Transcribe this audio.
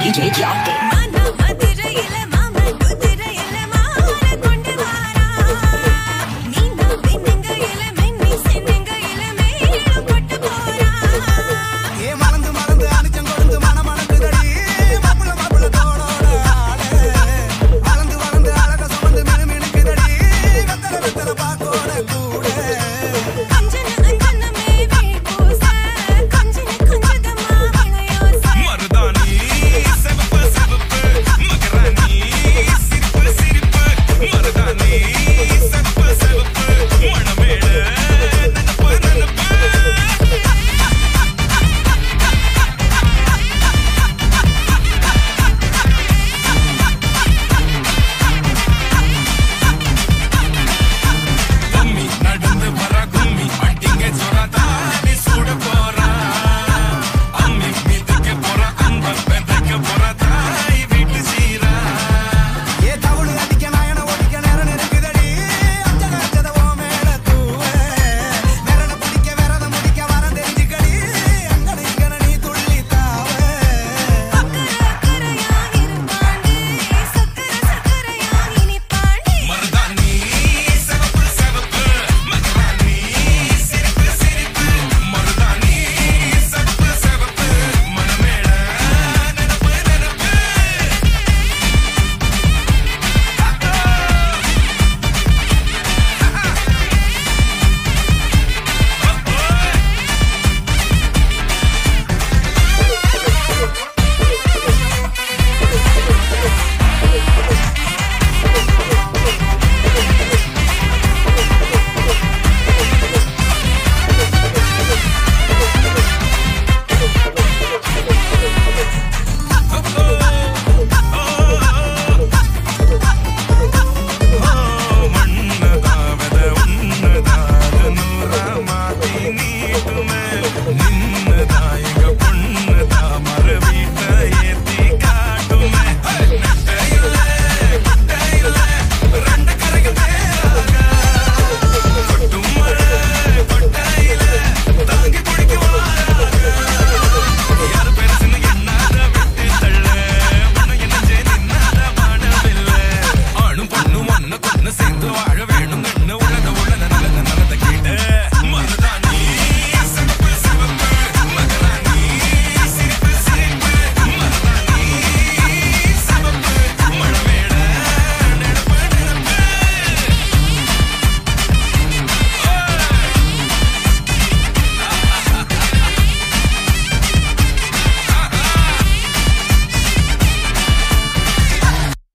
DJ Jockey. நான் மதுரையில மாமன் குதிரை